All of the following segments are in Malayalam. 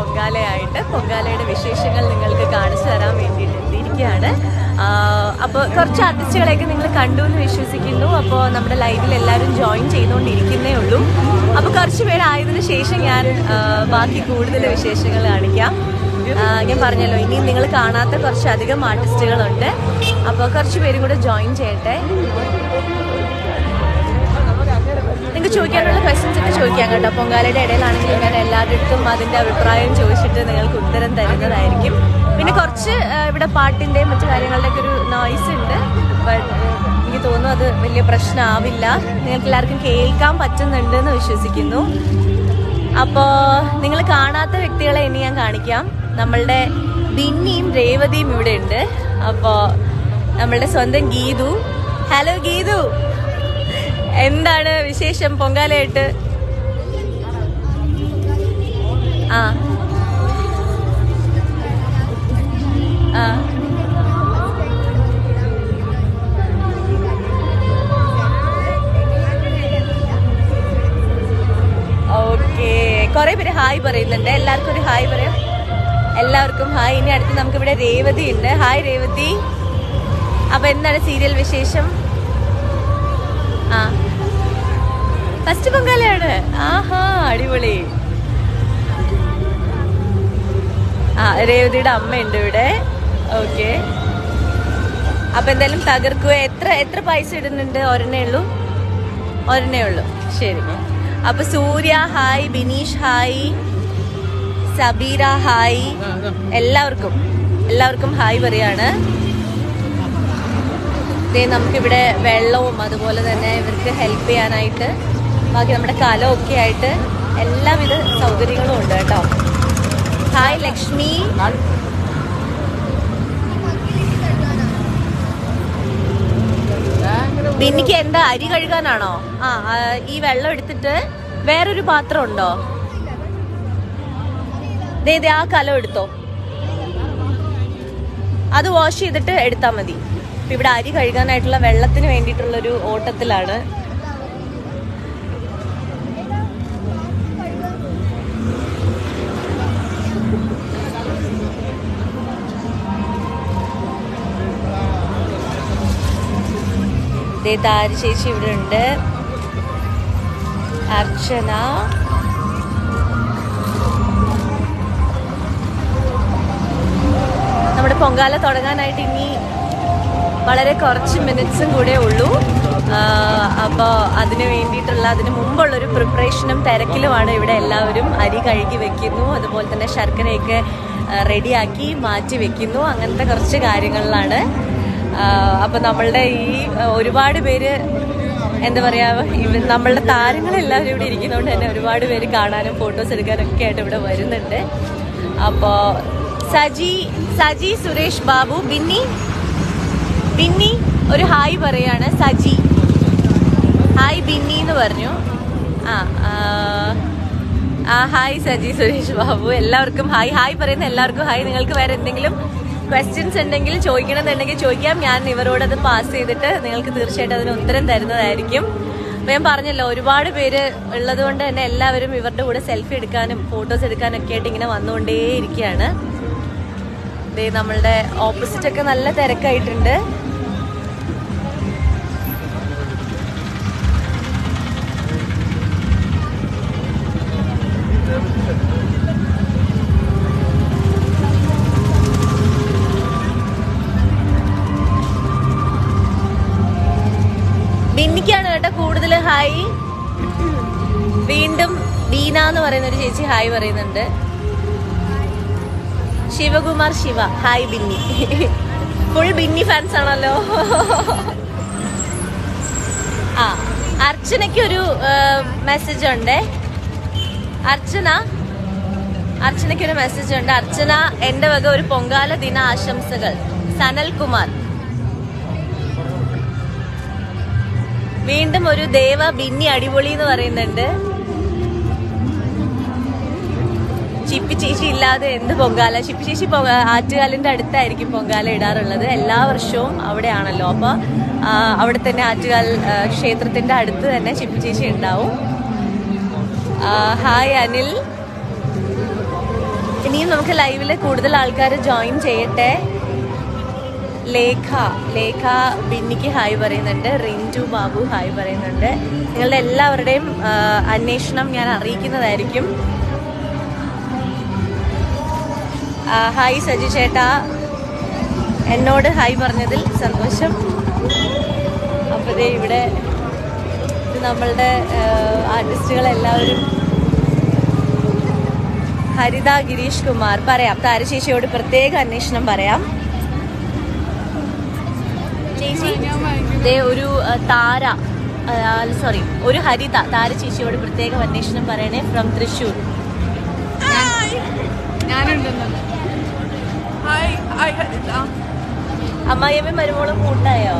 പൊങ്കാലയായിട്ട് പൊങ്കാലയുടെ വിശേഷങ്ങൾ നിങ്ങൾക്ക് കാണിച്ചു തരാൻ വേണ്ടിയിട്ട് എത്തിയിരിക്കുകയാണ്. അപ്പോൾ കുറച്ച് ആർട്ടിസ്റ്റുകളെയൊക്കെ നിങ്ങൾ കണ്ടു എന്ന് വിശ്വസിക്കുന്നു. അപ്പോൾ നമ്മുടെ ലൈവിൽ എല്ലാവരും ജോയിൻ ചെയ്തുകൊണ്ടിരിക്കുന്നേ ഉള്ളൂ. അപ്പോൾ കുറച്ച് പേരായതിന് ശേഷം ഞാൻ ബാക്കി കൂടുതൽ വിശേഷങ്ങൾ കാണിക്കാം. ഞാൻ പറഞ്ഞല്ലോ ഇനിയും നിങ്ങൾ കാണാത്ത കുറച്ചധികം ആർട്ടിസ്റ്റുകളുണ്ട് അപ്പോൾ കുറച്ച് പേരും കൂടെ ജോയിൻ ചെയ്യട്ടെ. ചോദിക്കാനുള്ള ക്വസ്റ്റ്യൻസ് ഒക്കെ ചോദിക്കാം കേട്ടോ. പൊങ്കാലയുടെ ഇടയിലാണെങ്കിൽ ഞാൻ എല്ലാവരുടെ അതിന്റെ അഭിപ്രായം ചോദിച്ചിട്ട് നിങ്ങൾക്ക് ഉത്തരം തരുന്നതായിരിക്കും. പിന്നെ കുറച്ച് ഇവിടെ പാട്ടിന്റെയും മറ്റു കാര്യങ്ങളുടെ ഒക്കെ ഒരു നോയ്സ് ഉണ്ട്. ബട്ട് എനിക്ക് തോന്നുന്നു അത് വലിയ പ്രശ്നമാവില്ല നിങ്ങൾക്ക് എല്ലാവർക്കും കേൾക്കാൻ പറ്റുന്നുണ്ട് എന്ന് വിശ്വസിക്കുന്നു. അപ്പോ നിങ്ങൾ കാണാത്ത വ്യക്തികളെ ഇനി ഞാൻ കാണിക്കാം. നമ്മളുടെ ബിന്നിയും രേവതിയും ഇവിടെ ഉണ്ട് അപ്പോ നമ്മളുടെ സ്വന്തം ഗീതു. ഹലോ ഗീതു. എന്താണ് വിശേഷം? പൊങ്കാലയായിട്ട് ആ. ആ. കുറെ പേര് ഹായ് പറയുന്നുണ്ട്. എല്ലാവർക്കും ഒരു ഹായ് പറയാം. എല്ലാവർക്കും ഹായ്. ഇനി അടുത്ത് നമുക്ക് ഇവിടെ രേവതി ഉണ്ട്. ഹായ് രേവതി. അപ്പൊ എന്താണ് സീരിയൽ വിശേഷം? ആ. ഫസ്റ്റ് പൊങ്കാലയാണ് ആഹാ അടിപൊളി. ആ രേവതിയുടെ അമ്മയുണ്ട് ഇവിടെ. ഓക്കെ. അപ്പൊ എന്തായാലും തകർക്കുക എത്ര എത്ര പൈസ ഇടുന്നുണ്ട്? ഒരെണ്ണേ ഉള്ളൂ. ഒരെണ്ണേ ഉള്ളൂ. ശരി. അപ്പൊ Surya hi. Bineesh hi. Sabira hi. എല്ലാവർക്കും എല്ലാവർക്കും ഹായ് പറയാണ്. നമുക്കിവിടെ വെള്ളവും അതുപോലെ തന്നെ ഇവർക്ക് ഹെൽപ്പ് ചെയ്യാനായിട്ട് ബാക്കി നമ്മുടെ കലമൊക്കെ ആയിട്ട് എല്ലാവിധ സൗകര്യങ്ങളും ഉണ്ട് കേട്ടോ. ഹായ് ലക്ഷ്മി. ബിന്നിക്ക് എന്താ അരി കഴുകാനാണോ? ആ ഈ വെള്ളം എടുത്തിട്ട് വേറൊരു പാത്രം ഉണ്ടോ? ദേ ആ കലം എടുത്തോ. അത് വാഷ് ചെയ്തിട്ട് എടുത്താൽ മതി. ഇവിടെ അരി കഴുകാനായിട്ടുള്ള വെള്ളത്തിന് വേണ്ടിയിട്ടുള്ളൊരു ഓട്ടത്തിലാണ്. ദേ താര ചേച്ചി ഇവിടെ ഉണ്ട് അർച്ചന. നമ്മുടെ പൊങ്കാല തുടങ്ങാനായിട്ട് ഇനി വളരെ കുറച്ച് മിനിറ്റ്സും കൂടെ ഉള്ളൂ. അപ്പോൾ അതിന് വേണ്ടിയിട്ടുള്ള അതിന് മുമ്പുള്ളൊരു പ്രിപ്പറേഷനും തിരക്കിലുമാണ് ഇവിടെ എല്ലാവരും അരി കഴുകി വെക്കുന്നു. അതുപോലെ തന്നെ ശർക്കരയൊക്കെ റെഡിയാക്കി മാറ്റി വെക്കുന്നു. അങ്ങനത്തെ കുറച്ച് കാര്യങ്ങളിലാണ്. അപ്പോൾ നമ്മളുടെ ഈ ഒരുപാട് പേര് എന്താ പറയാ നമ്മളുടെ താരങ്ങളെല്ലാവരും ഇവിടെ ഇരിക്കുന്നതുകൊണ്ട് തന്നെ ഒരുപാട് പേര് കാണാനും ഫോട്ടോസ് എടുക്കാനും ഒക്കെ ആയിട്ട് ഇവിടെ വരുന്നുണ്ട്. അപ്പോ സജി സജി സുരേഷ് ബാബു ബിന്നി ബിന്നി ഒരു ഹായ് പറയാണ് സജി. ഹായ് ബിന്നി എന്ന് പറഞ്ഞു. ആ, ആ ഹായ് സജി സുരേഷ് ബാബു എല്ലാവർക്കും ഹായ്. ഹായ് പറയുന്ന എല്ലാവർക്കും ഹായ്. നിങ്ങൾക്ക് വേറെ എന്തെങ്കിലും ക്വസ്റ്റ്യൻസ് ഉണ്ടെങ്കിൽ ചോദിക്കണമെന്നുണ്ടെങ്കിൽ ചോദിക്കാം. ഞാൻ ഇവരോട് അത് പാസ് ചെയ്തിട്ട് നിങ്ങൾക്ക് തീർച്ചയായിട്ടും അതിന് ഉത്തരം തരുന്നതായിരിക്കും. അപ്പൊ ഞാൻ പറഞ്ഞല്ലോ ഒരുപാട് പേര് ഉള്ളത് കൊണ്ട് തന്നെ എല്ലാവരും ഇവരുടെ കൂടെ സെൽഫി എടുക്കാനും ഫോട്ടോസ് എടുക്കാനും ഒക്കെ ആയിട്ട് ഇങ്ങനെ വന്നുകൊണ്ടേ ഇരിക്കുകയാണ് ദേ നമ്മളുടെ ഓപ്പോസിറ്റ് ഒക്കെ നല്ല തിരക്കായിട്ടുണ്ട്. എന്ന് പറയുന്ന ഒരു ചേച്ചി ഹായ് പറയുന്നുണ്ട്. Sivakumar Siva. Hi Binny. Full Binny fans ആണല്ലോ. ആ അർച്ചനയ്ക്ക് ഒരു മെസ്സേജ് ഉണ്ട്. അർച്ചന അർച്ചനയ്ക്ക് ഒരു മെസ്സേജ് ഉണ്ട്. അർച്ചന എന്റെ വക ഒരു പൊങ്കാല ദിന ആശംസകൾ. സനൽകുമാർ. വീണ്ടും ഒരു ദേവ ബിന്നി അടിപൊളി എന്ന് പറയുന്നുണ്ട്. ചേച്ചി ഇല്ലാതെ എന്ത് പൊങ്കാല? ശിപ്പിശേഷി ആറ്റുകാലിന്റെ അടുത്തായിരിക്കും പൊങ്കാല ഇടാറുള്ളത്. എല്ലാ വർഷവും അവിടെയാണല്ലോ. അപ്പൊ അവിടെ തന്നെ ആറ്റുകാൽ ക്ഷേത്രത്തിന്റെ അടുത്ത് തന്നെ ശിപ്പിശേഷി ഉണ്ടാവും. ഹായ് അനിൽ. ഇനിയും നമുക്ക് ലൈവിൽ കൂടുതൽ ആൾക്കാർ ജോയിൻ ചെയ്യട്ടെ? ലേഖ ലേഖ ബിന്നിക്ക് ഹായ് പറയുന്നുണ്ട്. റിന്റു ബാബു ഹായ് പറയുന്നുണ്ട്. നിങ്ങളുടെ എല്ലാവരുടെയും അന്വേഷണം ഞാൻ അറിയിക്കുന്നതായിരിക്കും. ഹായ് സജി ചേട്ടാ. എന്നോട് ഹായ് പറഞ്ഞതിൽ സന്തോഷം. അപ്പോഴേ ഇവിടെ ഇത് നമ്മളുടെ ആർട്ടിസ്റ്റുകളെല്ലാവരും ഹരിത ഗിരീഷ് കുമാർ പറയാം. താരശേഷിയോട് പ്രത്യേക അന്വേഷണം പറയാം. ഒരു താര സോറി ഒരു ഹരിത താര ചേച്ചിയോട് പ്രത്യേക അന്വേഷണം പറയണേ ഫ്രം തൃശ്ശൂർ. ഞാനുണ്ടെന്നുണ്ട് അമ്മായിയമ്മ മരുമോളും കൂട്ടായോ?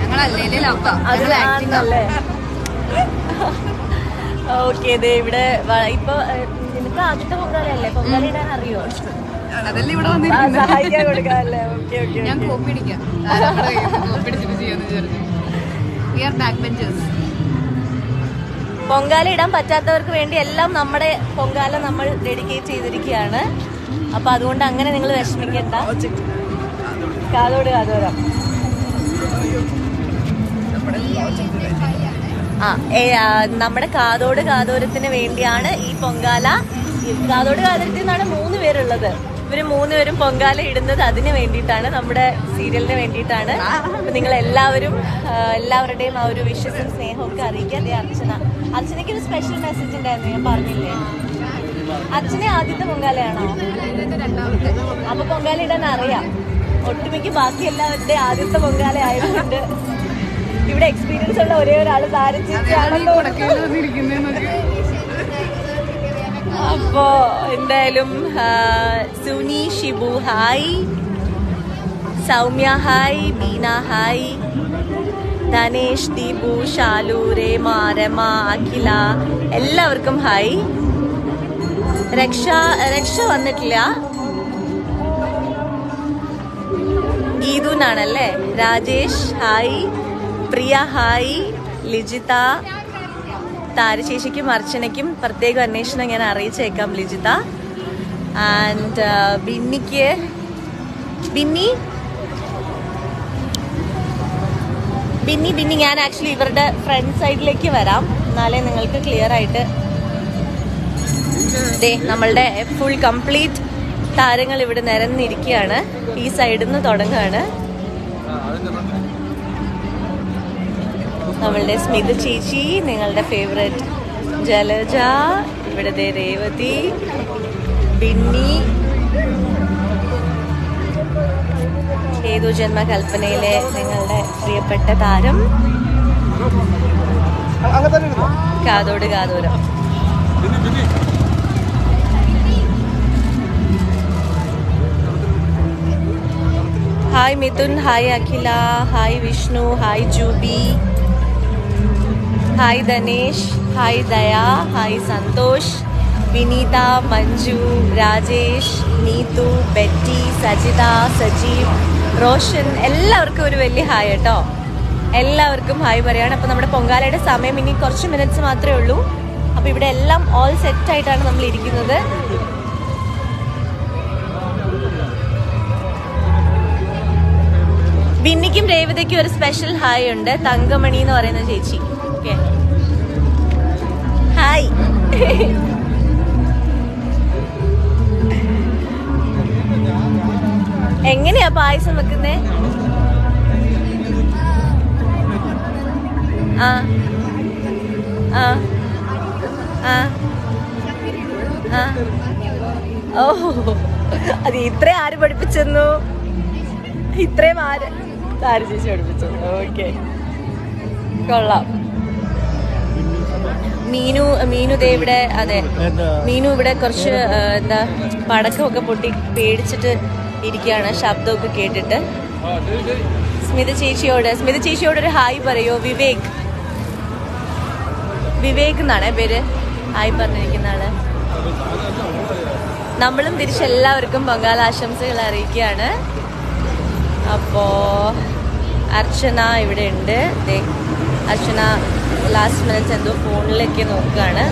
ഞങ്ങളല്ലേ ഓക്കെ ദേ ഇവിടെ ഇപ്പൊ നിനക്ക് ആദ്യത്തെ പൊങ്കാലയല്ലേ പൊങ്കാല ഇടാൻ അറിയോ? സഹായിക്കാൻ കൊടുക്കാല്ലേ ഓക്കെ ഓക്കെ ഞാൻ കോപ്പി അടിക്കാം. പൊങ്കാല ഇടാൻ പറ്റാത്തവർക്ക് വേണ്ടി എല്ലാം നമ്മുടെ പൊങ്കാല നമ്മൾ ഡെഡിക്കേറ്റ് ചെയ്തിരിക്കുകയാണ്. അപ്പൊ അതുകൊണ്ട് അങ്ങനെ നിങ്ങൾ വിഷമിക്കണ്ട. കാതോട് കാതോരം. ആ നമ്മുടെ കാതോട് കാതോരത്തിന് വേണ്ടിയാണ് ഈ പൊങ്കാല. കാതോട് കാതോരത്തിൽ നിന്നാണ് മൂന്ന് പേരുള്ളത്. ഇവർ മൂന്നുപേരും പൊങ്കാല ഇടുന്നത് അതിന് വേണ്ടിയിട്ടാണ് നമ്മുടെ സീരിയലിന് വേണ്ടിയിട്ടാണ്. അപ്പൊ നിങ്ങൾ എല്ലാവരും എല്ലാവരുടെയും ആ ഒരു വിശ്വസും സ്നേഹവും ഒക്കെ അറിയിക്കാൻ ദേ അർച്ചന. അർച്ചനയ്ക്ക് ഒരു സ്പെഷ്യൽ മെസ്സേജ് ഉണ്ടായിരുന്നു ഞാൻ പറഞ്ഞില്ലേ? അർച്ചന ആദ്യത്തെ പൊങ്കാലയാണോ? അപ്പൊ പൊങ്കാല ഇടാൻ അറിയാം. ഒട്ടുമിക്ക ബാക്കി എല്ലാവരുടെ ആദ്യത്തെ പൊങ്കാല ആയതുകൊണ്ട് ഇവിടെ എക്സ്പീരിയൻസ് ഉള്ള ഒരേ ഒരാൾ വന്നിരിക്കുന്നതെന്നൊക്കെ അപ്പോ എന്തായാലും Suni Shibu hi. Soumya hi. Beena hi. Dhanesh Deepu Shalu Rema Rama Akhila എല്ലാവർക്കും ഹായ്. രക്ഷ രക്ഷ വന്നിട്ടില്ല. ഗീതുനാണല്ലേ രാജേഷ് ഹായ്. പ്രിയ ഹായ്. ലിജിത. താരശേഷിക്കും അർച്ചനയ്ക്കും പ്രത്യേക അന്വേഷണം ഞാൻ അറിയിച്ചേക്കാം ലിജിത. ആൻഡ് ബിന്നിക്ക്. ബിന്നി? ബിന്നി ബിന്നി ഞാൻ ആക്ച്വലി ഇവരുടെ ഫ്രണ്ട് സൈഡിലേക്ക് വരാം. എന്നാലേ നിങ്ങൾക്ക് ക്ലിയർ ആയിട്ട് ദേ നമ്മളുടെ ഫുൾ കംപ്ലീറ്റ് താരങ്ങൾ ഇവിടെ നിരന്നിരിക്കുകയാണ്. ഈ സൈഡിൽ നിന്ന് തുടങ്ങുകയാണ് നമ്മളുടെ സ്മിത ചേച്ചി നിങ്ങളുടെ ഫേവറേറ്റ് ജലജ ഇവിടുത്തെ രേവതി ബിന്നി ഏതു ജന്മകൽപ്പനയിലെ നിങ്ങളുടെ പ്രിയപ്പെട്ട താരം? Kathodu Kathoram. Hi Mithun hi Akhila hi Vishnu hi Juby hi Dhanesh hi Daya hi Santhosh Vineetha Manju Rajesh Neethu Betty Sajitha Sajeev Roshan എല്ലാവർക്കും ഒരു വലിയ ഹായ് കേട്ടോ. എല്ലാവർക്കും ഹായ് പറയാണ്. അപ്പോൾ നമ്മുടെ പൊങ്കാലയുടെ സമയം ഇനി കുറച്ച് മിനിറ്റ്സ് മാത്രമേ ഉള്ളൂ. അപ്പോൾ ഇവിടെ എല്ലാം ഓൾ സെറ്റ് ആയിട്ടാണ് നമ്മൾ ഇരിക്കുന്നത്. ബിന്നിക്കും രേവതയ്ക്കും ഒരു സ്പെഷ്യൽ ഹായ് ഉണ്ട്. തങ്കമണി എന്ന് പറയുന്ന ചേച്ചി. ഓക്കെ ഹായ് എങ്ങനെയാ പായസം വെക്കുന്നേ? ആ. ആ. ആ. ഓ. അത് ഇത്രയും ആര് പഠിപ്പിച്ചെന്നു? ഇത്രയും ആര് ആര് ചേച്ചി പഠിപ്പിച്ചു. ഓക്കെ കൊള്ളാം. മീനു മീനു ദേ ഇവിടെ അതെ. മീനു ഇവിടെ കുറച്ച് എന്താ പടക്കമൊക്കെ പൊട്ടി പേടിച്ചിട്ട് ഇരിക്കുകയാണ് ശബ്ദമൊക്കെ കേട്ടിട്ട്. സ്മിത ചേച്ചിയോട് സ്മിത ചേച്ചിയോട് ഒരു ഹായ് പറയോ? വിവേക്. വിവേക് എന്നാണേ പേര്? ഹായ് പറഞ്ഞിരിക്കുന്ന ആൾ. നമ്മളും തിരിച്ചെല്ലാവർക്കും പൊങ്കാലാശംസകൾ അറിയിക്കുകയാണ്. അപ്പോൾ അർച്ചന ഇവിടെ ഉണ്ട് അർച്ചന ലാസ്റ്റ് മിനിറ്റ്സ് എന്തോ ഫോണിലേക്ക് നോക്കുകയാണ്.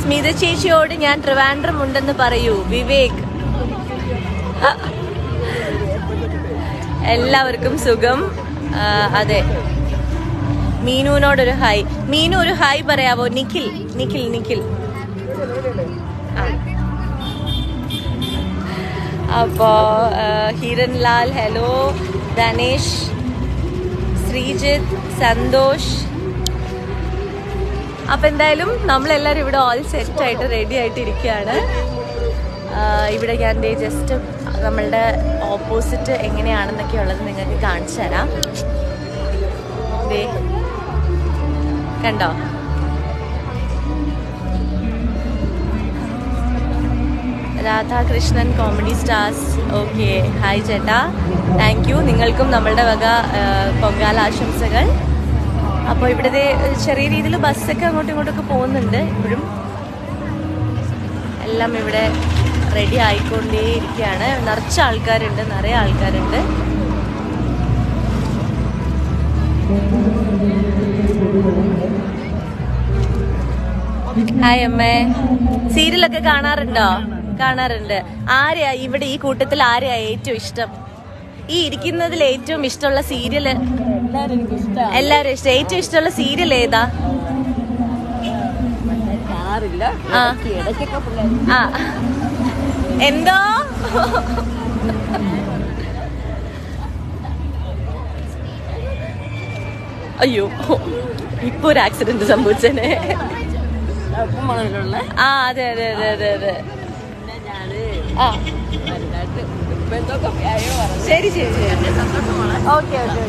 സ്മിത ചേച്ചിയോട് ഞാൻ ട്രിവാൻഡ്രം ഉണ്ടെന്ന് പറയൂ. വിവേക്. എല്ലാവർക്കും സുഖം. അതെ. മീനുവിനോടൊരു ഹായ് മീനു ഒരു ഹായ് പറയാവോ? നിഖിൽ നിഖിൽ നിഖിൽ. അപ്പോ ആ, ഹിരൺ ലാൽ ഹലോ. ധനേഷ് ശ്രീജിത്ത് സന്തോഷ്. അപ്പൊ എന്തായാലും നമ്മളെല്ലാരും ഇവിടെ ഓൾ സെറ്റ് ആയിട്ട് റെഡി ആയിട്ട് ഇരിക്കുകയാണ് ആ, ഇവിടെ ഞാൻ ജസ്റ്റ് നമ്മളുടെ ഓപ്പോസിറ്റ് എങ്ങനെയാണെന്നൊക്കെ ഉള്ളത് നിങ്ങൾക്ക് കാണിച്ചു തരാം. കണ്ടോ? Radhakrishnan comedy stars okay hi ചേട്ടാ. താങ്ക് യു നിങ്ങൾക്കും നമ്മളുടെ വക പൊങ്കാല ആശംസകൾ. അപ്പോൾ ഇവിടുത്തെ ചെറിയ രീതിയിൽ ബസ്സൊക്കെ അങ്ങോട്ടും ഇങ്ങോട്ടൊക്കെ പോകുന്നുണ്ട്. ഇപ്പോഴും എല്ലാം ഇവിടെ റെഡി ആയിക്കൊണ്ടേയിരിക്കുകയാണ്. നിറച്ച ആൾക്കാരുണ്ട് നിറയെ ആൾക്കാരുണ്ട്. ഹായ് അമ്മേ. സീരിയലൊക്കെ കാണാറുണ്ടോ? കാണാറുണ്ട്. ആരെയാ ഇവിടെ ഈ കൂട്ടത്തിൽ ആരെയാ ഏറ്റവും ഇഷ്ടം? ഈ ഇരിക്കുന്നതിൽ ഏറ്റവും ഇഷ്ടമുള്ള സീരിയൽ എല്ലാരും ഇഷ്ടം. ഏറ്റവും ഇഷ്ടമുള്ള സീരിയൽ ഏതാ? ആ. എന്തോ? അയ്യോ ഇപ്പൊ ഒരു ആക്സിഡന്റ് സംഭവിച്ചേനെ. ആ അതെ അതെ അതെ അതെ അതെ. ശരി ശരി ഓക്കെ ഓക്കെ.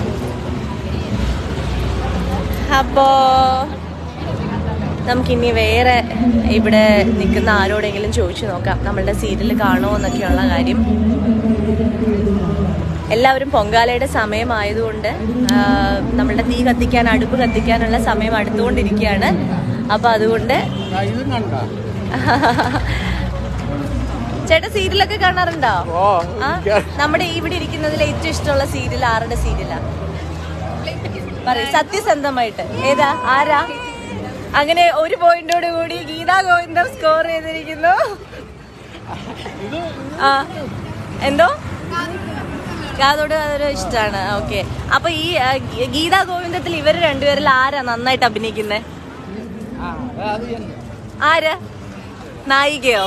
അപ്പോ നമുക്കിനി വേറെ ഇവിടെ നിൽക്കുന്ന ആരോടെങ്കിലും ചോദിച്ചു നോക്കാം. നമ്മളുടെ സീരിയൽ കാണുമോ എന്നൊക്കെയുള്ള കാര്യം. എല്ലാവരും പൊങ്കാലയുടെ സമയമായതുകൊണ്ട് നമ്മളുടെ തീ കത്തിക്കാൻ അടുപ്പ് കത്തിക്കാനുള്ള സമയം അടുത്തുകൊണ്ടിരിക്കുകയാണ്. അപ്പൊ അതുകൊണ്ട് ചേട്ടാ സീരിയലൊക്കെ കാണാറുണ്ടോ? നമ്മുടെ ഇവിടെ ഇരിക്കുന്നതിൽ ഏറ്റവും ഇഷ്ടമുള്ള സീരിയൽ ആരുടെ സീരിയലാ? പറയൂ സത്യസന്ധമായിട്ട്. ഏതാ? ആരാ? അങ്ങനെ ഒരു പോയിന്റോട് കൂടി ഗീതാ ഗോവിന്ദം സ്കോർ ചെയ്തിരിക്കുന്നു. എന്തോ? കാതോട് അതൊരു ഇഷ്ടമാണ് ഓക്കെ. അപ്പൊ ഈ ഗീതാ ഗോവിന്ദത്തിൽ ഇവർ രണ്ടുപേരിൽ ആരാ നന്നായിട്ട് അഭിനയിക്കുന്നത് ആര്? നായികയോ?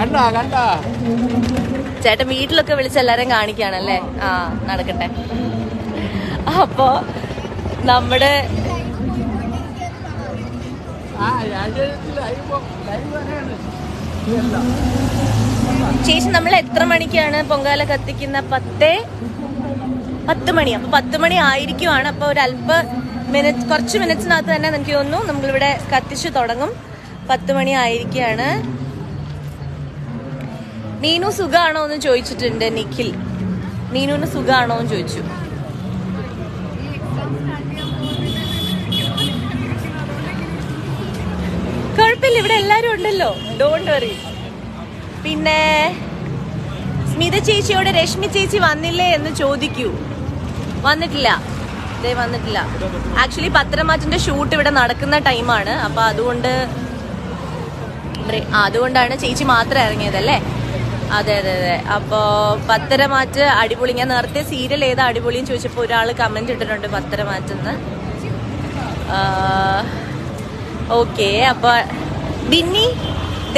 കണ്ടാ കണ്ടാ? ചേട്ടൻ വീട്ടിലൊക്കെ വിളിച്ച് എല്ലാരും കാണിക്കാണല്ലേ ആ നടക്കട്ടെ. അപ്പോ നമ്മുടെ ചേച്ചി നമ്മൾ എത്ര മണിക്കാണ് പൊങ്കാല കത്തിക്കുന്ന? പത്തേ പത്ത് മണി. അപ്പൊ പത്ത് മണി ആയിരിക്കുവാണ്. അപ്പൊ ഒരു അല്പ മിനിറ്റ് കുറച്ച് മിനിറ്റ്സിനകത്ത് തന്നെ എനിക്ക് തോന്നുന്നു. നമ്മളിവിടെ കത്തിച്ചു തുടങ്ങും. പത്ത് മണി ആയിരിക്കുകയാണ്. നീനു സുഖാണോ എന്ന് ചോദിച്ചിട്ടുണ്ട് നിഖിൽ. നീനുവിന് സുഖാണോ എന്ന് ചോദിച്ചു. കുഴപ്പമില്ല ഇവിടെ എല്ലാരും ഉണ്ടല്ലോ. ഡോണ്ട് വറി പിന്നെ സ്മിത ചേച്ചിയോട് രശ്മി ചേച്ചി വന്നില്ലേ എന്ന് ചോദിക്കൂ. വന്നിട്ടില്ല. ദേ വന്നിട്ടില്ല. ആക്ച്വലി പത്രമാറ്റിന്റെ ഷൂട്ട് ഇവിടെ നടക്കുന്ന ടൈമാണ് അപ്പൊ അതുകൊണ്ട് അതുകൊണ്ടാണ് ചേച്ചി മാത്രം ഇറങ്ങിയതല്ലേ അതെ അതെ അതെ. അപ്പോ പത്തരമാറ്റ് അടിപൊളി. ഞാൻ നേരത്തെ സീരിയൽ ഏതാ അടിപൊളിയും ചോദിച്ചപ്പോൾ ഒരാൾ കമന്റ് ഇട്ടിട്ടുണ്ട് പത്തര മാറ്റെന്ന്. ഓക്കെ അപ്പൊ ബിന്നി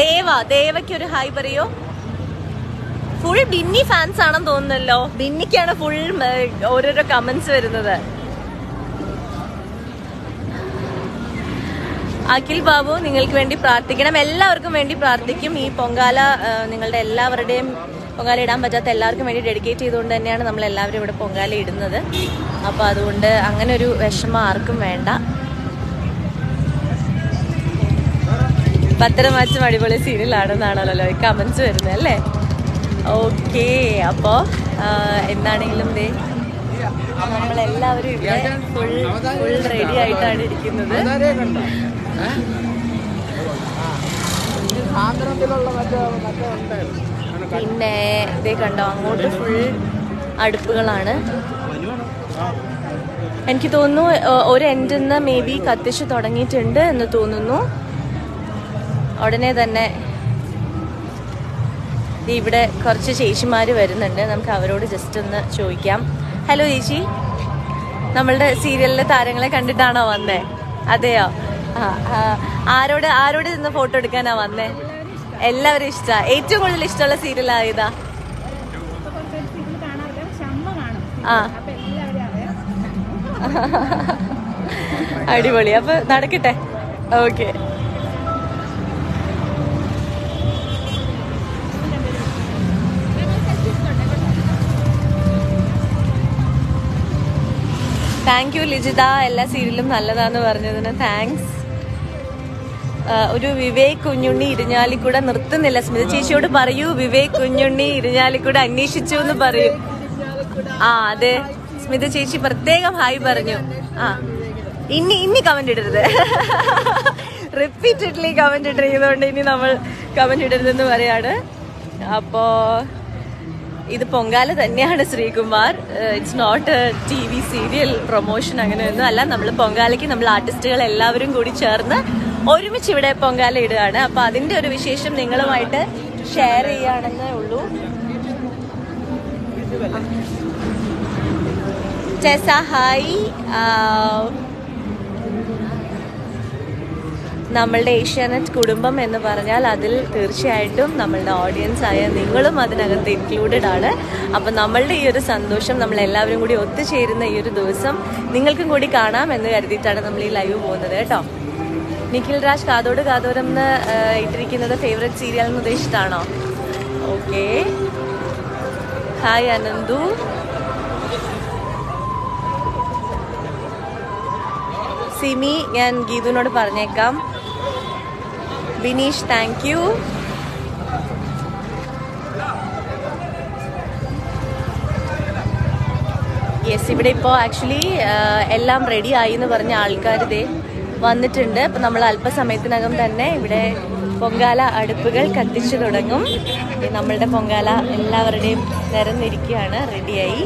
ദേവ ദേവയ്ക്ക് ഒരു ഹായ് പറയോ? ഫുൾ ബിന്നി ഫാൻസ് ആണെന്ന് തോന്നുന്നല്ലോ. ബിന്നിക്കാണ് ഫുൾ ഓരോരോ കമന്റ്സ് വരുന്നത്. അഖിൽ ബാബു നിങ്ങൾക്ക് വേണ്ടി പ്രാർത്ഥിക്കണം. എല്ലാവർക്കും വേണ്ടി പ്രാർത്ഥിക്കും. ഈ പൊങ്കാല നിങ്ങളുടെ എല്ലാവരുടെയും പൊങ്കാല ഇടാൻ പറ്റാത്ത എല്ലാവർക്കും വേണ്ടി ഡെഡിക്കേറ്റ് ചെയ്തുകൊണ്ട് തന്നെയാണ് നമ്മൾ എല്ലാവരും ഇവിടെ പൊങ്കാല ഇടുന്നത്. അപ്പോൾ അതുകൊണ്ട് അങ്ങനെ ഒരു വിഷമം ആർക്കും വേണ്ട. പത്തരമാച്ചും അടിപൊളി സീരിയലാണെന്നാണല്ലോ കമന്റ്സ് വരുന്നത് അല്ലേ? ഓക്കെ അപ്പോൾ എന്താണെങ്കിലും ദേ നമ്മളെല്ലാവരും ഇവിടെ ഫുൾ ഫുൾ റെഡി ആയിട്ടാണ് ഇരിക്കുന്നത്. പിന്നെ ഇതേ കണ്ടോ അങ്ങോട്ട് ഫുൾ അടുപ്പുകളാണ്. എനിക്ക് തോന്നുന്നു ഒരു എൻഡിൽ നിന്ന് മേ ബി കത്തിച്ച് തുടങ്ങിയിട്ടുണ്ട് എന്ന് തോന്നുന്നു. ഉടനെ തന്നെ ഇവിടെ കുറച്ച് ചേച്ചിമാർ വരുന്നുണ്ട്. നമുക്ക് അവരോട് ജസ്റ്റ് ഒന്ന് ചോദിക്കാം. ഹലോ ചേച്ചി. നമ്മളുടെ സീരിയലിലെ താരങ്ങളെ കണ്ടിട്ടാണോ വന്നേ? അതെയോ? ആരോട് ആരോട് നിന്ന് ഫോട്ടോ എടുക്കാനാ വന്നേ? എല്ലാവരും ഇഷ്ട. ഏറ്റവും കൂടുതൽ ഇഷ്ടമുള്ള സീരിയൽ ആയതാ അടിപൊളി. അപ്പൊ നടക്കട്ടെ. ഓക്കെ. Thank you Lijitha. എല്ലാ സീരിയലും നല്ലതാന്ന് പറഞ്ഞതിന് താങ്ക്സ് ഒരു വിവേക് കുഞ്ഞുണ്ണി ഇരിഞ്ഞാലിക്കൂടെ നിർത്തുന്നില്ല സ്മിത. ചേച്ചിയോട് പറയൂ വിവേക് കുഞ്ഞുണ്ണി ഇരിഞ്ഞാലിക്കൂടെ അന്വേഷിച്ചു എന്ന് പറയൂ. ആ അതെ. സ്മിത ചേച്ചി പ്രത്യേകം ഹായ് പറഞ്ഞു. ആ. ഇനി ഇനി കമന്റ് ഇടരുത്. റിപ്പീറ്റഡ്ലി കമന്റ് ഇട്ടിരിക്കുന്നതുകൊണ്ട് ഇനി നമ്മൾ കമന്റ് ഇടരുതെന്ന് പറയാണ്. അപ്പോ ഇത് പൊങ്കാല തന്നെയാണ് Sreekumar. It's not T V serial promotion അങ്ങനെയൊന്നും അല്ല. നമ്മൾ പൊങ്കാലയ്ക്ക് നമ്മൾ ആർട്ടിസ്റ്റുകൾ എല്ലാവരും കൂടി ചേർന്ന് ഒരുമിച്ച് ഇവിടെ പൊങ്കാല ഇടുകയാണ്. അപ്പൊ അതിന്റെ ഒരു വിശേഷം നിങ്ങളുമായിട്ട് ഷെയർ ചെയ്യുകയാണെന്നേ ഉള്ളൂ. ചേസ ഹായ്. നമ്മളുടെ ഏഷ്യാനെറ്റ് കുടുംബം എന്ന് പറഞ്ഞാൽ അതിൽ തീർച്ചയായിട്ടും നമ്മളുടെ ഓഡിയൻസ് ആയ നിങ്ങളും അതിനകത്ത് ഇൻക്ലൂഡഡ് ആണ്. അപ്പം നമ്മളുടെ ഈ ഒരു സന്തോഷം നമ്മൾ എല്ലാവരും കൂടി ഒത്തുചേരുന്ന ഈ ഒരു ദിവസം നിങ്ങൾക്കും കൂടി കാണാം എന്ന് കരുതിയിട്ടാണ് നമ്മൾ ഈ ലൈവ് പോകുന്നത് കേട്ടോ. നിഖിൽ രാജ് കാതോട് കാതോരം എന്ന് ഇട്ടിരിക്കുന്നത് ഫേവറേറ്റ് സീരിയൽ എന്ന് ഉദ്ദേശിച്ചിട്ടാണോ? Okay hi Ananthu. സിമി ഞാൻ ഗീതുവിനോട് പറഞ്ഞേക്കാം. ബിനീഷ് താങ്ക് യു യെസ് ഇവിടെ ഇപ്പോൾ ആക്ച്വലി എല്ലാം റെഡി ആയി എന്ന് പറഞ്ഞ ആൾക്കാർ ഇതേ വന്നിട്ടുണ്ട്. അപ്പം നമ്മൾ അല്പസമയത്തിനകം തന്നെ ഇവിടെ പൊങ്കാല അടുപ്പുകൾ കത്തിച്ചു തുടങ്ങും. നമ്മളുടെ പൊങ്കാല എല്ലാവരുടെയും നിരന്നിരിക്കുകയാണ്. റെഡിയായി.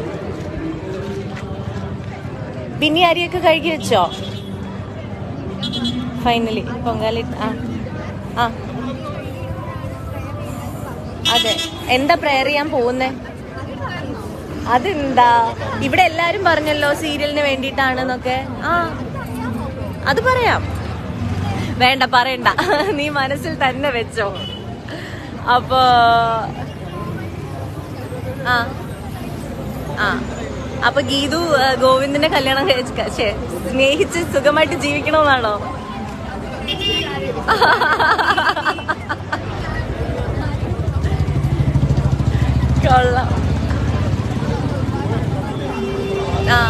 ബിന്നി അരിയൊക്കെ കഴുകി വെച്ചോ? ഫൈനലി പൊങ്കാല ആ ആ. അതെ. എന്താ പ്രയർ ചെയ്യാൻ പോകുന്നേ? അതെന്താ? ഇവിടെ എല്ലാരും പറഞ്ഞല്ലോ സീരിയലിന് വേണ്ടിയിട്ടാണെന്നൊക്കെ. ആ. അത് പറയാം. വേണ്ട പറയണ്ട. നീ മനസ്സിൽ തന്നെ വെച്ചോ. അപ്പോ ആ ആ. അപ്പൊ ഗീതു ഗോവിന്ദിന്റെ കല്യാണം സ്നേഹിച്ച് സുഖമായിട്ട് ജീവിക്കണമെന്നാണോ കൊള്ളാം. ആ.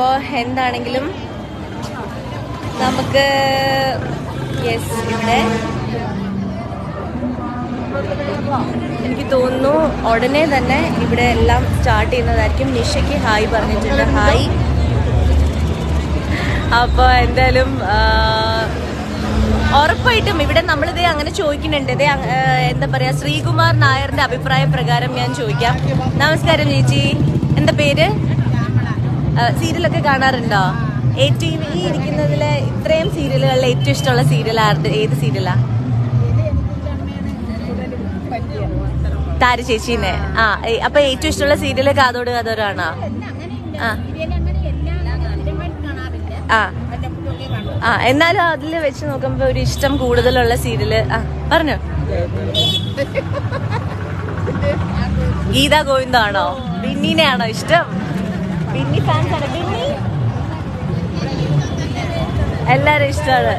അപ്പോൾ എന്താണെങ്കിലും നമുക്ക് യെസ് ഇവിടെ. എനിക്ക് തോന്നുന്നു ഉടനെ തന്നെ ഇവിടെ എല്ലാം സ്റ്റാർട്ട് ചെയ്യുന്നതായിരിക്കും. നിഷയ്ക്ക് ഹായ് പറഞ്ഞിട്ടുണ്ട്. ഹായ്. അപ്പോൾ എന്തായാലും ഉറപ്പായിട്ടും ഇവിടെ നമ്മളിതേ അങ്ങനെ ചോദിക്കുന്നുണ്ട്. ഇതേ എന്താ പറയാ ശ്രീകുമാർ നായറിന്റെ അഭിപ്രായ പ്രകാരം ഞാൻ ചോദിക്കാം. നമസ്കാരം ചേച്ചി. എന്താ പേര്? സീരിയലൊക്കെ കാണാറുണ്ടോ? ഏറ്റവും ഈ ഇരിക്കുന്നതിലെ ഇത്രയും സീരിയലുകളിൽ ഏറ്റവും ഇഷ്ടമുള്ള സീരിയൽ ആരുടെ ഏത് സീരിയലാ? താര ചേച്ചീനെ. ആ അപ്പൊ ഏറ്റവും ഇഷ്ടമുള്ള സീരിയൽ കാതോട് കാതോരാണോ? ആ. ആ. ആ എന്നാലും അതിൽ വെച്ച് നോക്കുമ്പോ ഒരു ഇഷ്ടം കൂടുതലുള്ള സീരിയൽ ആ പറഞ്ഞു. ഗീത ഗോവിന്ദാണോ? ബിന്നിനെയാണോ ഇഷ്ടം? ബിന്നി ഫാൻസ് ആണ്. ബിന്നി? എല്ലാരും ഇഷ്ടമാണ്.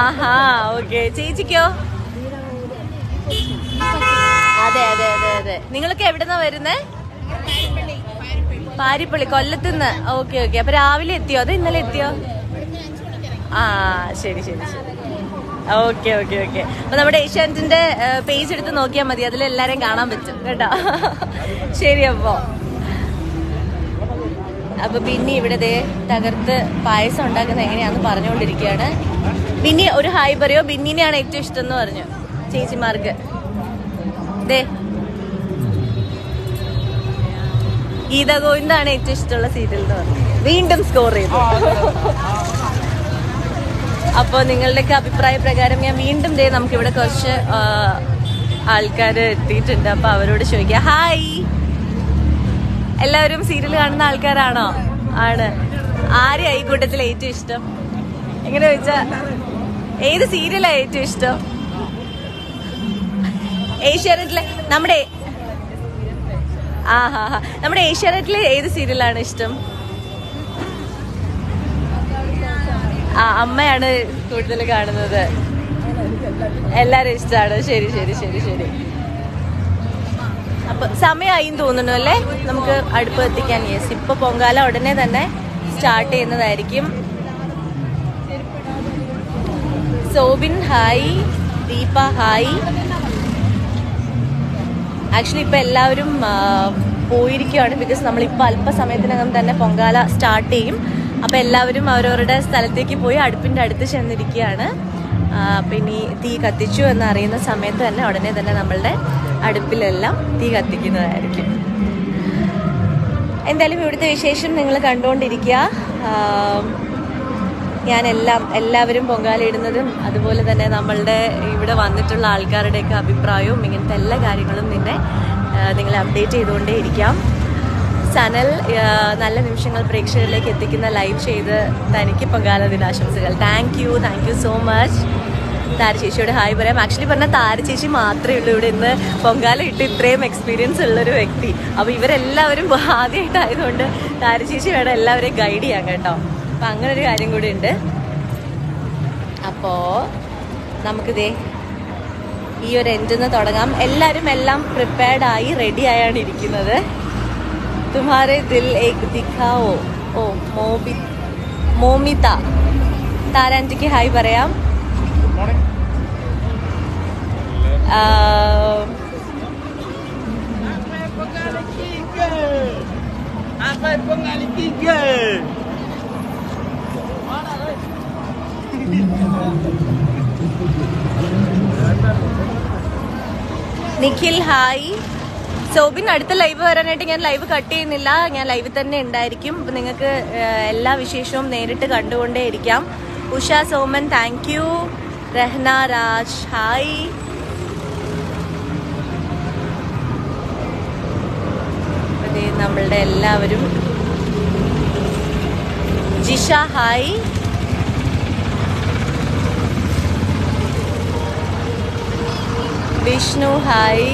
ആഹാ ഓക്കെ ചേച്ചിക്കോ? അതെ അതെ അതെ അതെ. നിങ്ങളൊക്കെ എവിടെന്നാ വരുന്നേ? പാരിപ്പള്ളി കൊല്ലത്തുനിന്ന്. ഓക്കെ ഓക്കെ അപ്പൊ രാവിലെ എത്തിയോ? അത് ഇന്നലെ എത്തിയോ? ആ ശരി ശരി ശരി. ഓക്കെ ഓക്കെ ഓക്കെ അപ്പൊ നമ്മുടെ ഏഷ്യാനെറ്റിന്റെ പേജ് എടുത്ത് നോക്കിയാൽ മതി. അതിൽ എല്ലാരെയും കാണാൻ പറ്റും. കേട്ടോ? ശരി അപ്പോ. അപ്പൊ ബിന്നി ഇവിടെ ദേ തകർത്ത് പായസം ഉണ്ടാക്കുന്നത് എങ്ങനെയാന്ന് പറഞ്ഞുകൊണ്ടിരിക്കുകയാണ്. പിന്നെ ഒരു ഹായ് പറയോ? ബിന്നിനെയാണ് ഏറ്റവും ഇഷ്ടം എന്ന് പറഞ്ഞു. ചേച്ചിമാർക്ക്. ദേ. ഗീത ഗോവിന്ദാണ് ഏറ്റവും ഇഷ്ടമുള്ള സീരിയൽ എന്ന് പറഞ്ഞു. വീണ്ടും സ്കോർ ചെയ്തു. അപ്പോൾ നിങ്ങളുടെയൊക്കെ അഭിപ്രായ പ്രകാരം ഞാൻ വീണ്ടും ദേ നമുക്കിവിടെ കുറച്ച് ആൾക്കാർ എത്തിയിട്ടുണ്ട്. അപ്പൊ അവരോട് ചോദിക്കാം. ഹായ്. എല്ലാവരും സീരിയൽ കാണുന്ന ആൾക്കാരാണോ? ആണ്. ആരെയാ ഈ കൂട്ടത്തിൽ ഏറ്റവും ഇഷ്ടം? എങ്ങനെ ചോദിച്ചാ ഏത് സീരിയലാ ഏറ്റവും ഇഷ്ടം? ഏഷ്യാനെറ്റിലെ നമ്മുടെ ആ ഹാ ഹാ നമ്മുടെ ഏഷ്യാനെറ്റിലെ ഏത് സീരിയലാണ് ഇഷ്ടം? ആ അമ്മയാണ് കൂടുതൽ കാണുന്നത്. എല്ലാരും ഇഷ്ടമാണ് ശരി ശരി ശരി ശരി. അപ്പൊ സമയമായി തോന്നുന്നു അല്ലേ? നമുക്ക് അടുപ്പ് എത്തിക്കാൻ യെസ്. ഇപ്പൊ പൊങ്കാല ഉടനെ തന്നെ സ്റ്റാർട്ട് ചെയ്യുന്നതായിരിക്കും. Sobin hi Deepa hi actually ഇപ്പൊ എല്ലാവരും പോയിരിക്കുകയാണ് ബിക്കോസ് നമ്മളിപ്പോൾ അല്പസമയത്തിനകം തന്നെ പൊങ്കാല സ്റ്റാർട്ട് ചെയ്യും. അപ്പൊ എല്ലാവരും അവരവരുടെ സ്ഥലത്തേക്ക് പോയി അടുപ്പിന്റെ അടുത്ത് ചെന്നിരിക്കുകയാണ്. അപ്പൊ ഇനി തീ കത്തിച്ചു എന്ന് അറിയുന്ന സമയത്ത് തന്നെ ഉടനെ തന്നെ നമ്മളുടെ അടുപ്പിലെല്ലാം തീ കത്തിക്കുന്നതായിരിക്കും. എന്തായാലും ഇവിടുത്തെ വിശേഷം നിങ്ങൾ കണ്ടുകൊണ്ടിരിക്കുക. ഞാനെല്ലാം എല്ലാവരും പൊങ്കാലയിടുന്നതും അതുപോലെ തന്നെ നമ്മളുടെ ഇവിടെ വന്നിട്ടുള്ള ആൾക്കാരുടെയൊക്കെ അഭിപ്രായവും ഇങ്ങനത്തെ എല്ലാ കാര്യങ്ങളും നിന്നെ നിങ്ങൾ അപ്ഡേറ്റ് ചെയ്തുകൊണ്ടേ ഇരിക്കാം. സനൽ നല്ല നിമിഷങ്ങൾ പ്രേക്ഷകരിലേക്ക് എത്തിക്കുന്ന ലൈവ് ചെയ്ത് തനിക്ക് Pongala ദിനാശംസകൾ. Thank you thank you so much Thara ചേച്ചിയോട് ഹായ് പറയാം. ആക്ച്വലി പറഞ്ഞാൽ താര ചേച്ചി മാത്രമേ ഉള്ളൂ. ഇവിടെ ഇന്ന് പൊങ്കാല ഇട്ട് ഇത്രയും എക്സ്പീരിയൻസ് ഉള്ളൊരു വ്യക്തി. അപ്പോൾ ഇവരെല്ലാവരും ആദ്യമായിട്ടായതുകൊണ്ട് താര ചേച്ചി വേണം എല്ലാവരെയും ഗൈഡ് ചെയ്യാൻ കേട്ടോ. അപ്പം അങ്ങനെ ഒരു കാര്യം കൂടി ഉണ്ട്. അപ്പോൾ നമുക്കിതേ ഈ ഒരു എൻഡിൽ നിന്ന് തുടങ്ങാം. എല്ലാവരും എല്ലാം പ്രിപ്പയർഡ് ആയി റെഡി ആയാണ് ഇരിക്കുന്നത്. തുമാരെ ദിൽ ഏക് ദിഖാവോ ഓ മോബി മോമിത താരാന്റിക്ക് ഹായ് പറയാം. നിഖിൽ ഹായ്. സോബിൻ അടുത്ത ലൈവ് വരാനായിട്ട് ഞാൻ ലൈവ് കട്ട് ചെയ്യുന്നില്ല. ഞാൻ ലൈവിൽ തന്നെ ഉണ്ടായിരിക്കും. അപ്പൊ നിങ്ങൾക്ക് എല്ലാ വിശേഷവും നേരിട്ട് കണ്ടുകൊണ്ടേ ഇരിക്കാം Usha Soman thank you Rahna Raj hi അതെ നമ്മളുടെ എല്ലാവരും. Jisha hi. Vishnu hi.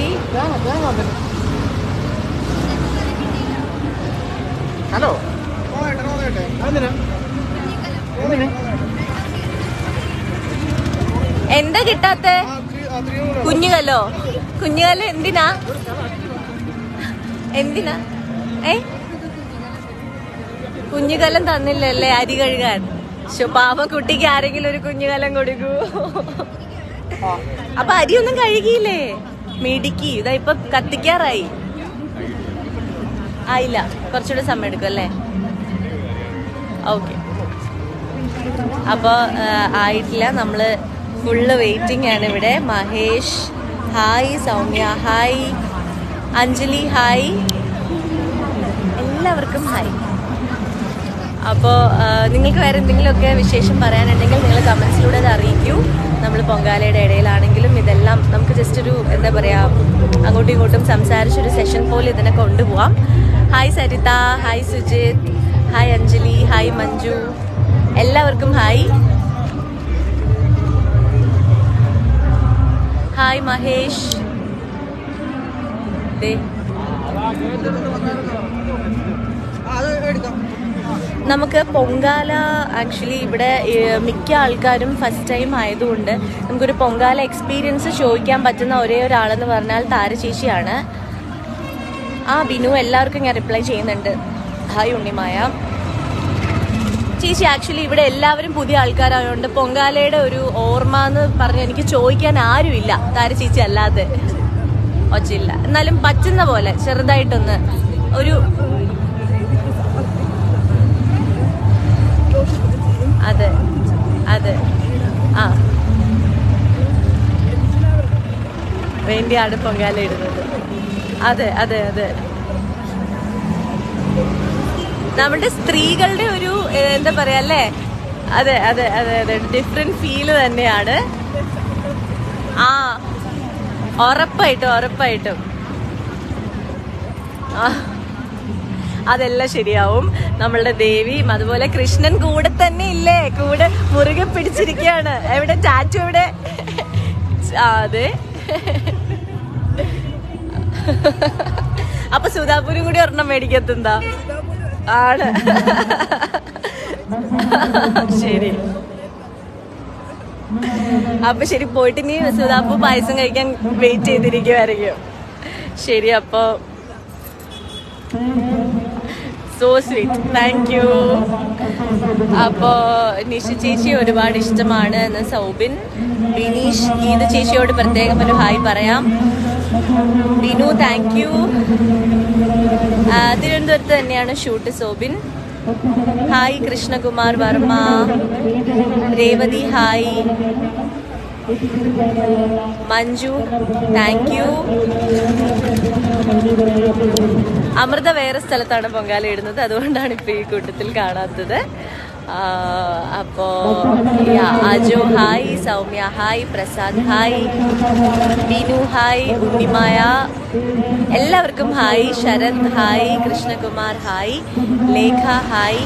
Hello. എന്താ കിട്ടാത്ത? കുഞ്ഞുകല്ലോ കുഞ്ഞുകല്ലോ എന്തിനാ? എന്തിനാ? ഏ? കുഞ്ഞുകലം തന്നില്ലല്ലേ അരി കഴുകാൻ? ശോ, പാവം കുട്ടിക്ക് ആരെങ്കിലും ഒരു കുഞ്ഞുകലം കൊടുക്കൂ. അപ്പൊ അരിയൊന്നും കഴുകിയില്ലേ? മിടുക്കി. ഇതാ ഇപ്പൊ കത്തിക്കാറായി. ആയില്ല കുറച്ചുകൂടെ സമയം എടുക്കും അല്ലേ? ഓക്കെ. അപ്പോൾ ആയിട്ടില്ല. നമ്മൾ ഫുള്ള് വെയിറ്റിംഗ് ആണ് ഇവിടെ. Mahesh. Hi Soumya. Hi. Anjali hi. എല്ലാവർക്കും ഹായ് അപ്പോൾ നിങ്ങൾക്ക് വേറെ എന്തെങ്കിലുമൊക്കെ വിശേഷം പറയാനുണ്ടെങ്കിൽ നിങ്ങൾ കമൻസിലൂടെ അത് അറിയിക്കൂ. നമ്മൾ പൊങ്കാലയുടെ ഇടയിലാണെങ്കിലും ഇതെല്ലാം നമുക്ക് ജസ്റ്റ് ഒരു എന്താ പറയുക അങ്ങോട്ടും ഇങ്ങോട്ടും സംസാരിച്ചൊരു സെഷൻ പോലെ ഇതിനെ കൊണ്ടുപോവാം. Hi Saritha. Hi Sujith. Hi Anjali. Hi Manju. എല്ലാവർക്കും ഹായ് ഹായ് മഹേഷ്. ദേ. നമുക്ക് പൊങ്കാല ആക്ച്വലി ഇവിടെ മിക്ക ആൾക്കാരും ഫസ്റ്റ് ടൈം ആയതുകൊണ്ട് നമുക്കൊരു പൊങ്കാല എക്സ്പീരിയൻസ് ചോദിക്കാൻ പറ്റുന്ന ഒരേ ഒരാളെന്ന് പറഞ്ഞാൽ താരശേഷിയാണ് ആ ബിനു എല്ലാവർക്കും ഞാൻ റിപ്ലൈ ചെയ്യുന്നുണ്ട്. ഹായ് ഉണ്ണിമായ. ചേച്ചി ആക്ച്വലി ഇവിടെ എല്ലാവരും പുതിയ ആൾക്കാരായതുകൊണ്ട് പൊങ്കാലയുടെ ഒരു ഓർമ്മ എന്ന് പറഞ്ഞ് എനിക്ക് ചോദിക്കാൻ ആരുമില്ല. താര ചേച്ചി അല്ലാതെ. ഒച്ചയില്ല. എന്നാലും പറ്റുന്ന പോലെ ചെറുതായിട്ടൊന്ന് ഒരു അതെ. അതെ. ആ. വേണ്ടിയാണ് പൊങ്കാല ഇടുന്നത്. അതെ അതെ അതെ. നമ്മുടെ സ്ത്രീകളുടെ ഒരു എന്താ പറയാ അല്ലേ? അതെ അതെ അതെ അതെ. ഡിഫറെന്റ് ഫീൽ തന്നെയാണ്. ആ. ഉറപ്പായിട്ടും ഉറപ്പായിട്ടും. ആ. അതെല്ലാം ശരിയാവും. നമ്മളുടെ ദേവിയും അതുപോലെ കൃഷ്ണൻ കൂടെ തന്നെ ഇല്ലേ? കൂടെ മുറുകെ പിടിച്ചിരിക്കുകയാണ് എവിടെ? ടാറ്റു എവിടെ? അതെ. അപ്പൊ സുധാപൂരും കൂടി ഒരെണ്ണം മേടിക്കത്തെന്താ ആണ്. ശരി. അപ്പൊ ശരി പോയിട്ട് ഇനി സുധാപ്പു പായസം കഴിക്കാൻ വെയിറ്റ് ചെയ്തിരിക്കുമായിരിക്കും ശരി അപ്പൊ സോ സ്വീറ്റ് താങ്ക് യു അപ്പോ നിഷ ചേച്ചി ഒരുപാട് ഇഷ്ടമാണ് എന്ന് സൗബിൻ ബിനീഷ് ഗീത ചേച്ചിയോട് പ്രത്യേകം ഒരു ഹായ് പറയാം. ബിനു താങ്ക് യു തിരുവനന്തപുരത്ത് തന്നെയാണ് shoot Sobin. Hi Krishnakumar Varma. Revathi hi Manju thank you Amritha വേറെ സ്ഥലത്താണ് പൊങ്കാല ഇടുന്നത് അതുകൊണ്ടാണ് ഇപ്പൊ ഈ കൂട്ടത്തിൽ കാണാത്തത്. അപ്പോ Aju hi Soumya hi Prasad hi Binu hi Unnimaya. എല്ലാവർക്കും hi Sarath hi Krishnakumar hi Lekha hi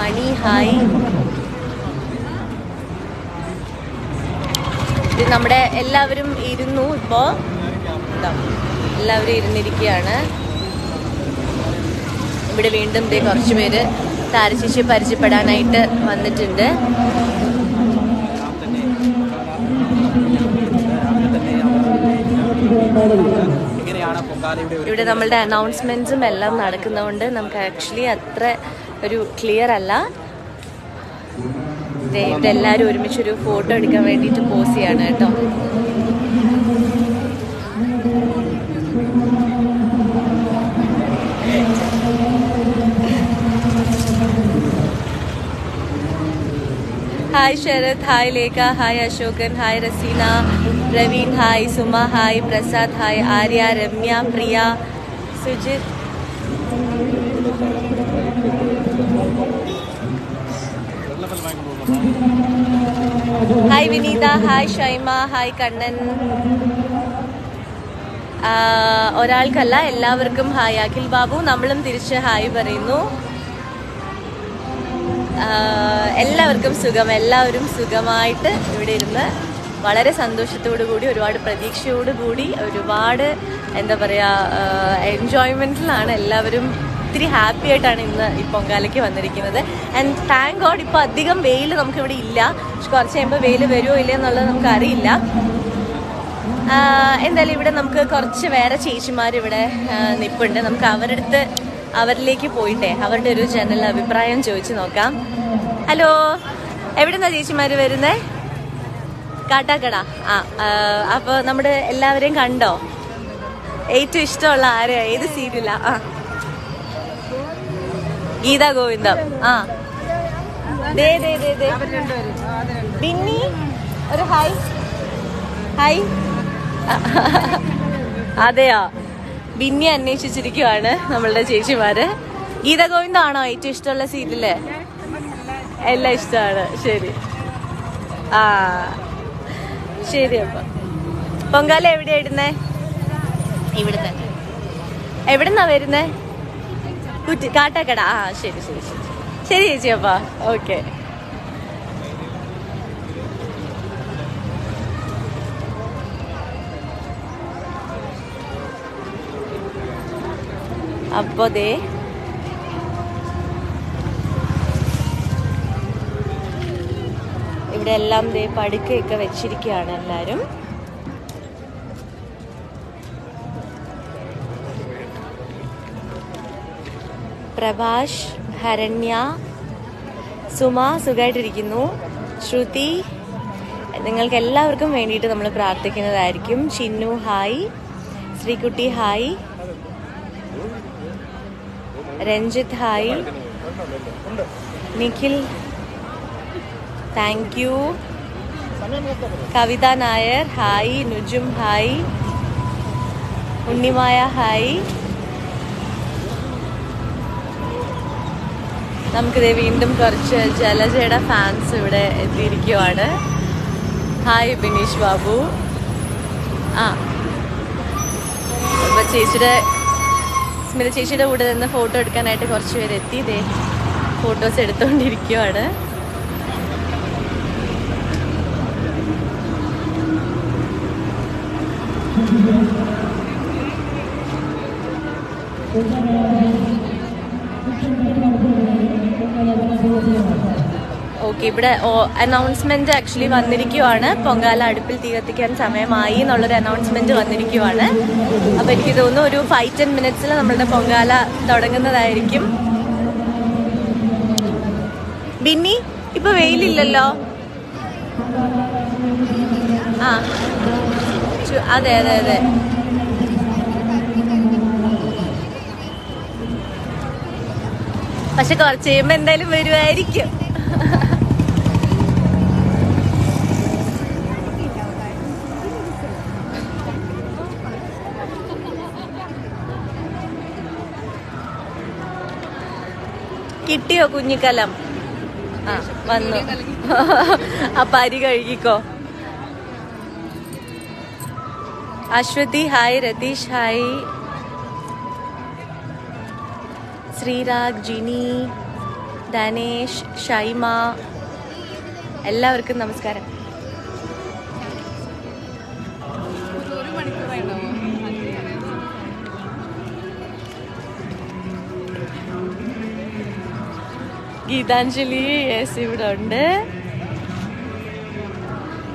Mani hi ഇത് നമ്മുടെ എല്ലാവരും ഇരുന്നു ഇപ്പോ. എല്ലാവരും ഇരുന്നിരിക്കുകയാണ്. ഇവിടെ വീണ്ടും ഇതേ കുറച്ച് പേര് താരശിശി പരിചയപ്പെടാനായിട്ട് വന്നിട്ടുണ്ട്. ഇവിടെ നമ്മളുടെ അനൗൺസ്മെന്റ്സും എല്ലാം നടക്കുന്നതുകൊണ്ട് നമുക്ക് ആക്ച്വലി അത്ര ഒരു ക്ലിയർ അല്ല. എല്ലാവരും ഒരുമിച്ചൊരു ഫോട്ടോ എടുക്കാൻ വേണ്ടിയിട്ട് പോസ് ചെയ്യാണ് കേട്ടോ. Hi Sarath hi Lekha hi Ashokan hi Raseena Praveen hi Suma hi Prasad hi Arya Ramya Priya Sujith hi Vineetha hi Shaima hi Kannan ഒരാൾക്കല്ല എല്ലാവർക്കും ഹായ് അഖിൽ ബാബു നമ്മളും തിരിച്ച് ഹായ് പറയുന്നു. എല്ലാവർക്കും സുഖം. എല്ലാവരും സുഖമായിട്ട് ഇവിടെ ഇരുന്ന് വളരെ സന്തോഷത്തോടു കൂടി ഒരുപാട് പ്രതീക്ഷയോടു കൂടി ഒരുപാട് എന്താ പറയുക എൻജോയ്മെന്റിലാണ് എല്ലാവരും ഒത്തിരി ഹാപ്പി ആയിട്ടാണ് ഇന്ന് ഈ പൊങ്കാലയ്ക്ക് വന്നിരിക്കുന്നത്. ആൻഡ് താങ്ക് ഗോഡ് ഇപ്പോൾ അധികം വെയിൽ നമുക്കിവിടെ ഇല്ല. പക്ഷെ കുറച്ച് കഴിയുമ്പോൾ വെയിൽ വരുമോ ഇല്ലയോ എന്നുള്ളത് നമുക്ക് അറിയില്ല. എന്തായാലും ഇവിടെ നമുക്ക് കുറച്ച് വേറെ ചേച്ചിമാർ ഇവിടെ നിപ്പുണ്ട്. നമുക്ക് അവരുടെ അടുത്ത് അവരിലേക്ക് പോയിട്ടെ. അവരുടെ ഒരു ജനൽ അഭിപ്രായം ചോദിച്ചു നോക്കാം. ഹലോ എവിടുന്നാ ചേച്ചിമാർ വരുന്നേ? കാട്ടാക്കട. ആ അപ്പോൾ നമ്മുടെ എല്ലാവരെയും കണ്ടോ? ഏറ്റവും ഇഷ്ടമുള്ള ആരെയാ ഏത് സീരിയലാ ആ. ഗീതാ ഗോവിന്ദം. ആ. ദേ ദേ ദേ ദേ. ബിന്നി ഒരു ഹായ്. ഹായ്. അതെയോ. ബിന്നി അന്വേഷിച്ചിരിക്കുവാണ് നമ്മളുടെ ചേച്ചിമാര്. ഗീത ഗോവിന്ദാണോ ഏറ്റവും ഇഷ്ടമുള്ള സീരിയൽ? എല്ലാം ഇഷ്ടമാണ്. ശരി. ആ. ശരി അപ്പൊ. പൊങ്കാല എവിടെയാ ഇടുന്നേ? ഇവിടെ തന്നെ. എവിടുന്നാ വരുന്നേ? കുറ്റി കാട്ടാക്കട. ആ ശരി ശരി ശരി. ശരി ചേച്ചി അപ്പാ. ഓക്കെ. അപ്പോ ദേ. ഇവിടെ എല്ലാം ദേ പടുക്കയൊക്കെ വെച്ചിരിക്കുകയാണ് എല്ലാരും. പ്രഭാഷ് ഹരണ്യ സുമ സുഖമായിട്ടിരിക്കുന്നു ശ്രുതി നിങ്ങൾക്ക് എല്ലാവർക്കും വേണ്ടിയിട്ട് നമ്മൾ പ്രാർത്ഥിക്കുന്നതായിരിക്കും. Chinnu hi. Sreekutty hi. Ranjith hi. Nikhil thank you Kavitha Nair hi. Nujum hi. Unnimaya hi. നമുക്കിത് വീണ്ടും കുറച്ച് ജലജയുടെ ഫാൻസ് ഇവിടെ എത്തിയിരിക്കുവാണ്. ഹായ് ബിനീഷ് ബാബു ആ. അപ്പൊ ചേച്ചിയുടെ സ്മിത ചേച്ചിയുടെ കൂടെ നിന്ന് ഫോട്ടോ എടുക്കാനായിട്ട് കുറച്ച് പേര് എത്തി. ഇതേ ഫോട്ടോസ് എടുത്തുകൊണ്ടിരിക്കുവാണ് ഓക്കെ ഇവിടെ അനൗൺസ്മെന്റ് ആക്ച്വലി വന്നിരിക്കുവാണ്. പൊങ്കാല അടുപ്പിൽ തീ കത്തിക്കാൻ സമയമായി എന്നുള്ളൊരു അനൗൺസ്മെന്റ് വന്നിരിക്കുവാണ്. അപ്പൊ എനിക്ക് തോന്നുന്നു ഒരു ഫൈവ് ടെൻ മിനിറ്റ്സിൽ നമ്മളുടെ പൊങ്കാല തുടങ്ങുന്നതായിരിക്കും. ബിന്നി ഇപ്പൊ വെയിലില്ലല്ലോ? ആ. അതെ അതെ അതെ. പക്ഷെ കുറച്ച് കഴിയുമ്പോ എന്തായാലും വരുമായിരിക്കും കിട്ടിയോ കുഞ്ഞിക്കലം? ആ വന്നു. അപ്പൊ അരി കഴുകിക്കോ. Aswathy hi Ratheesh hi. Sreerag Jini Dhanesh Shaima എല്ലാവർക്കും നമസ്കാരം. ഗീതാഞ്ജലി യെസ് ഇവിടെ ഉണ്ട്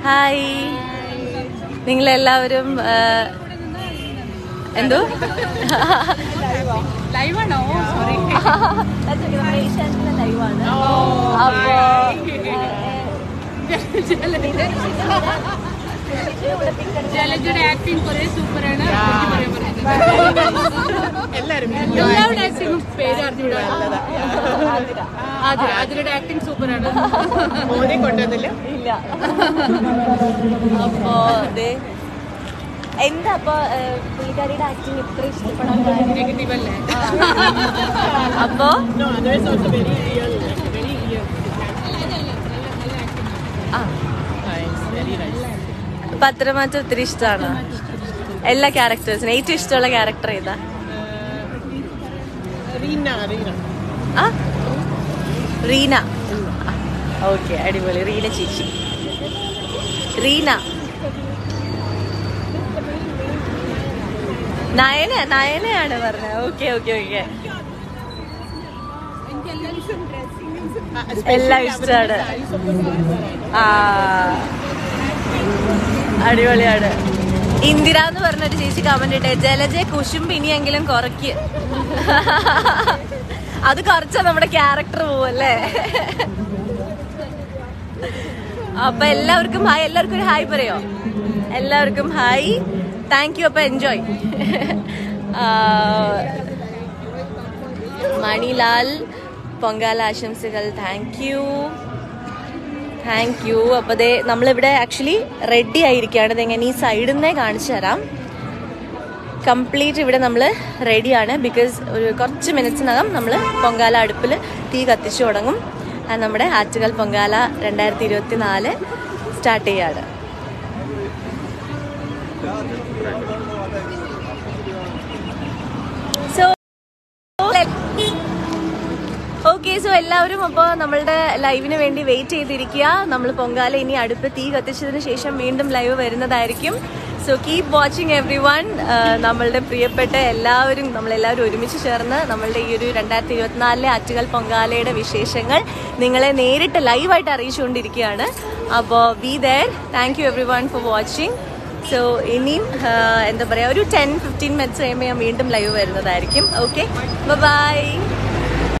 ഹായ്. നിങ്ങളെല്ലാവരും എന്തോ? ലൈവാണോ? സോറി ലൈവാണ്. ജലജയുടെ ആക്ടിങ് കുറെ സൂപ്പറാണ്. എല്ലാവരുടെ ആക്ടിങ്ങും പേര് അറിഞ്ഞൂടാ അതെ അതിലൂടെ ആക്ടിങ് സൂപ്പറാണ്. ഇല്ല. അപ്പോ എന്താ അപ്പൊ ആ, പുള്ളിക്കാരിയുടെ ആക്ടിങ് ഇത്ര ഇഷ്ടപ്പെടാൻ അപ്പോ? ആ. പത്രമാറ്റം ഒത്തിരി ഇഷ്ടമാണ്. എല്ലാ ക്യാരക്ടേഴ്സിനും ഏറ്റവും ഇഷ്ടമുള്ള ക്യാരക്ടർ ഏതാ? ആ. റീന. ഓക്കെ അടിപൊളി. റീന ചേച്ചി. റീന. നയന നയനയാണ് പറഞ്ഞത്. ഓക്കെ ഓക്കെ ഓക്കെ എല്ലാം ഇഷ്ടമാണ്. അടിപൊളിയാണ്. ഇന്ദിര എന്ന് പറഞ്ഞൊരു ചേച്ചി കമന്റ് ഇട്ടേ. ജലജെ കുശുമ്പ് ഇനിയെങ്കിലും കുറയ്ക്ക്. അത് കുറച്ച നമ്മുടെ ക്യാരക്ടർ പോവല്ലേ? അപ്പൊ എല്ലാവർക്കും ഹായ്. എല്ലാവർക്കും ഒരു ഹായ് പറയോ? എല്ലാവർക്കും ഹായ്. താങ്ക് യു അപ്പൊ എൻജോയ് മണിലാൽ പൊങ്കാല ആശംസകൾ താങ്ക് യു താങ്ക് യു അപ്പോൾ ദേ നമ്മളിവിടെ ആക്ച്വലി റെഡി ആയിരിക്കുകയാണ്. ഇതെങ്ങനെ ഈ സൈഡിൽ നിന്നേ കാണിച്ചു തരാം. കംപ്ലീറ്റ് ഇവിടെ നമ്മൾ റെഡിയാണ് ബിക്കോസ് ഒരു കുറച്ച് മിനിറ്റ്സിനകം നമ്മൾ പൊങ്കാല അടുപ്പിൽ തീ കത്തിച്ചു തുടങ്ങും. അത് നമ്മുടെ ആറ്റുകൽ പൊങ്കാല രണ്ടായിരത്തി ഇരുപത്തി നാല് സ്റ്റാർട്ട് ചെയ്യാണ് സോ ഓക്കെ സോ എല്ലാവരും അപ്പോൾ നമ്മളുടെ ലൈവിന് വേണ്ടി വെയിറ്റ് ചെയ്തിരിക്കുക. നമ്മൾ പൊങ്കാല ഇനി അടുപ്പ് തീ കത്തിച്ചതിന് ശേഷം വീണ്ടും ലൈവ് വരുന്നതായിരിക്കും. So keep watching everyone നമ്മളുടെ പ്രിയപ്പെട്ട എല്ലാവരും നമ്മളെല്ലാവരും ഒരുമിച്ച് ചേർന്ന് നമ്മളുടെ ഈ ഒരു രണ്ടായിരത്തി ഇരുപത്തിനാലിലെ ആറ്റുകൾ പൊങ്കാലയുടെ വിശേഷങ്ങൾ നിങ്ങളെ നേരിട്ട് ലൈവായിട്ട് അറിയിച്ചുകൊണ്ടിരിക്കുകയാണ്. അപ്പോൾ be there thank you everyone for watching so ഇനിയും എന്താ പറയുക ഒരു ടെൻ ഫിഫ്റ്റീൻ മിനിറ്റ്സ് കഴിയുമ്പോൾ ഞാൻ വീണ്ടും ലൈവ് വരുന്നതായിരിക്കും. Okay bye